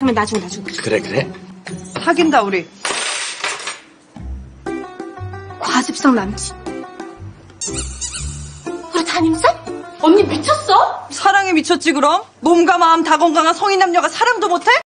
그러면 나중에 나중에. 그래 그래. 사귄다 우리. 과습성 남친. 우리 담임쌤? 언니 미쳤어? 사랑에 미쳤지 그럼? 몸과 마음 다 건강한 성인 남녀가 사랑도 못해?